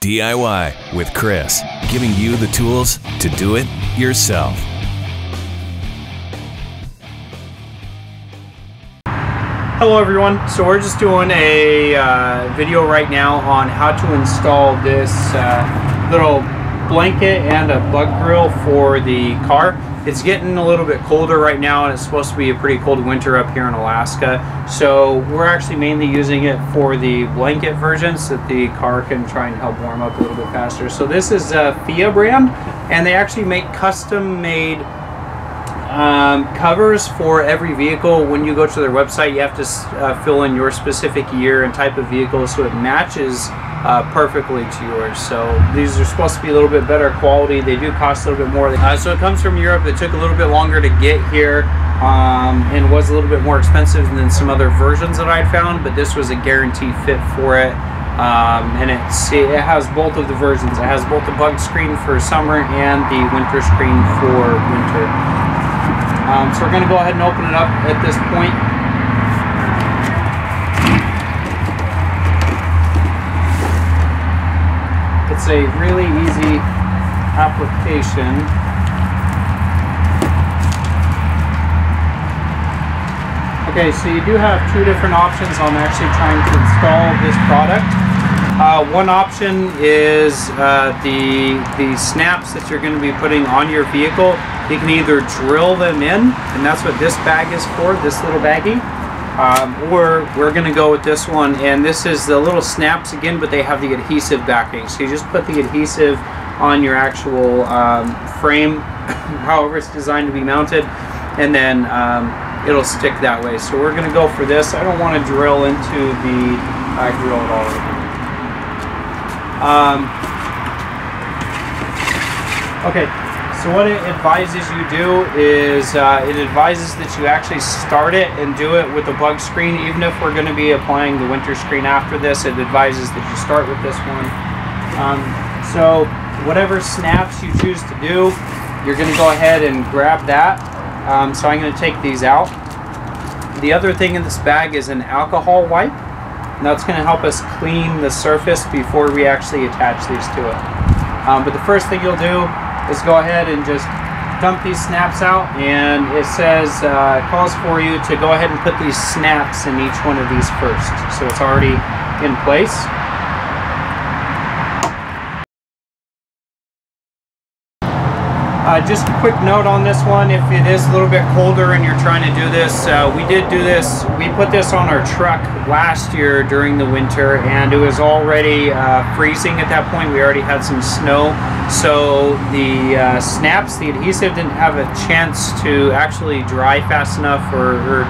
DIY with Chris, giving you the tools to do it yourself. Hello everyone, so we're just doing a uh, video right now on how to install this uh, little blanket and a bug grill for the car. It's getting a little bit colder right now and it's supposed to be a pretty cold winter up here in Alaska. So we're actually mainly using it for the blanket version so that the car can try and help warm up a little bit faster. So this is a FIA brand and they actually make custom made um, covers for every vehicle. When you go to their website, you have to uh, fill in your specific year and type of vehicle so it matches uh, perfectly to yours. So these are supposed to be a little bit better quality. They do cost a little bit more. Uh, so it comes from Europe. It took a little bit longer to get here um, and was a little bit more expensive than some other versions that I'd found, but this was a guaranteed fit for it. Um, and it's, it has both of the versions. It has both the bug screen for summer and the winter screen for winter. Um, so we're going to go ahead and open it up at this point. It's a really easy application. Okay, so you do have two different options on actually trying to install this product. Uh, one option is uh, the the snaps that you're going to be putting on your vehicle. You can either drill them in, and that's what this bag is for, this little baggie. Um, or we're going to go with this one, and this is the little snaps again, but they have the adhesive backing. So you just put the adhesive on your actual um, frame, however it's designed to be mounted, and then um, it'll stick that way. So we're going to go for this. I don't want to drill into the uh, grill at. Um, okay, so what it advises you do is uh, it advises that you actually start it and do it with a bug screen. Even if we're going to be applying the winter screen after this, it advises that you start with this one. Um, so whatever snaps you choose to do, you're going to go ahead and grab that. Um, so I'm going to take these out. The other thing in this bag is an alcohol wipe. That's going to help us clean the surface before we actually attach these to it. Um, but the first thing you'll do is go ahead and just dump these snaps out and it says uh, it calls for you to go ahead and put these snaps in each one of these first so it's already in place Uh, just a quick note on this one, if it is a little bit colder and you're trying to do this, uh, we did do this, we put this on our truck last year during the winter and it was already uh, freezing at that point. We already had some snow. So the uh, snaps, the adhesive didn't have a chance to actually dry fast enough or, or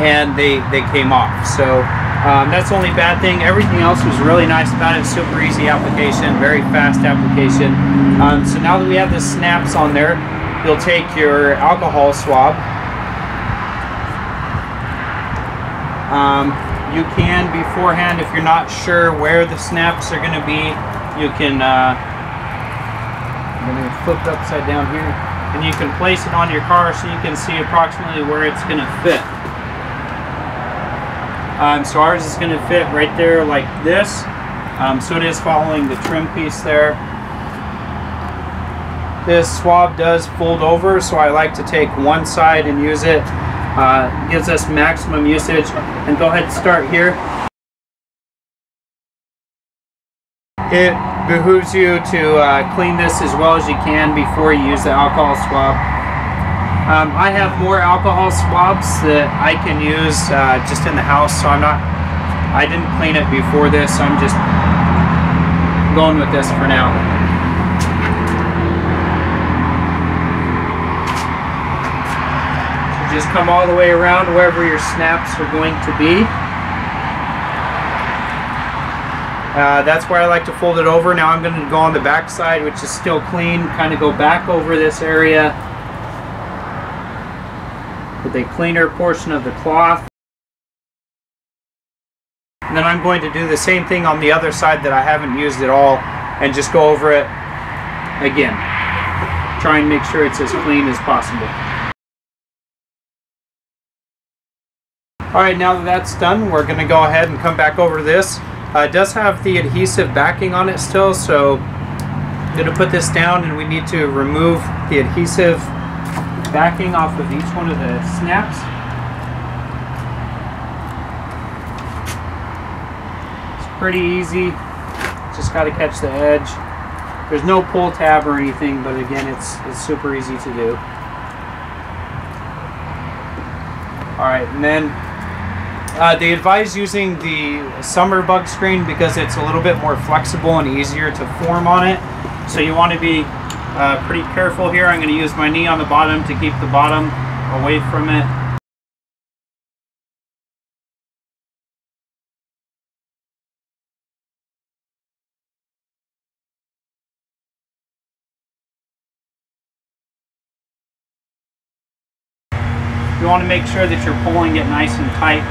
and they, they came off. So um, that's the only bad thing. Everything else was really nice about it. Super easy application, very fast application. Um, so now that we have the snaps on there, you'll take your alcohol swab. Um, you can beforehand, if you're not sure where the snaps are going to be, you can, uh, I'm going to flip it upside down here, and you can place it on your car so you can see approximately where it's going to fit. Um, so ours is going to fit right there like this. Um, so it is following the trim piece there. This swab does fold over, so I like to take one side and use it. Uh, gives us maximum usage. And go ahead and start here. It behooves you to uh, clean this as well as you can before you use the alcohol swab. Um, I have more alcohol swabs that I can use uh, just in the house, so I'm not, I didn't clean it before this, so I'm just going with this for now. So just come all the way around wherever your snaps are going to be. Uh, that's where I like to fold it over. Now I'm going to go on the back side, which is still clean, kind of go back over this area a cleaner portion of the cloth. And then I'm going to do the same thing on the other side that I haven't used at all and just go over it again. Try and make sure it's as clean as possible. Alright, now that that's done, we're going to go ahead and come back over this. Uh, it does have the adhesive backing on it still, so I'm going to put this down and we need to remove the adhesive backing off of each one of the snaps. It's pretty easy. Just got to catch the edge. There's no pull tab or anything, but again, it's, it's super easy to do. Alright, and then uh, they advise using the summer bug screen because it's a little bit more flexible and easier to form on it. So you want to be uh, pretty careful here. I'm going to use my knee on the bottom to keep the bottom away from it. You want to make sure that you're pulling it nice and tight.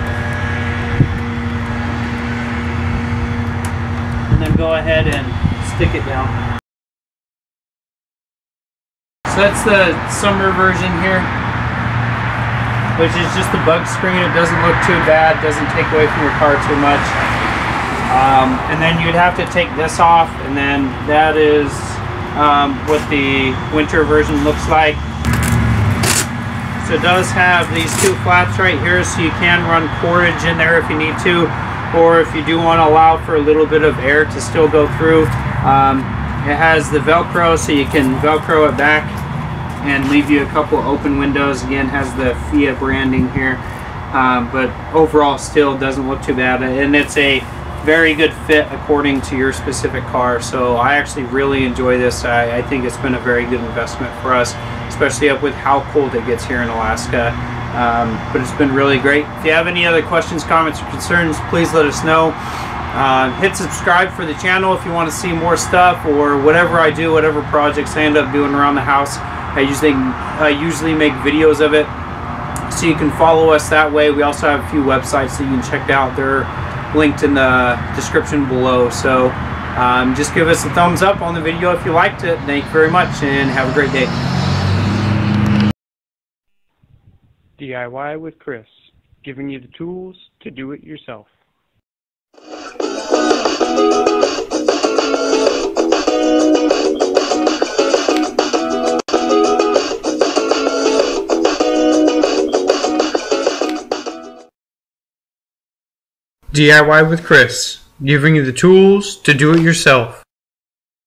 And then go ahead and stick it down. That's the summer version here, which is just the bug screen. It doesn't look too bad, doesn't take away from your car too much. Um, and then you'd have to take this off, and then that is um, what the winter version looks like. So it does have these two flaps right here, so you can run cordage in there if you need to, or if you do want to allow for a little bit of air to still go through. Um, it has the Velcro, so you can Velcro it back and leave you a couple open windows. Again, has the Fia branding here, um, but overall still doesn't look too bad. And it's a very good fit according to your specific car. So I actually really enjoy this. I, I think it's been a very good investment for us, especially up with how cold it gets here in Alaska. Um, but it's been really great. If you have any other questions, comments, or concerns, please let us know. Uh, hit subscribe for the channel if you want to see more stuff or whatever I do, whatever projects I end up doing around the house. I usually I usually make videos of it, so you can follow us that way. We also have a few websites that you can check out. They're linked in the description below. So um, just give us a thumbs up on the video if you liked it. Thank you very much, and have a great day. DIY with Chris, giving you the tools to do it yourself. DIY with Chris, giving you the tools to do it yourself.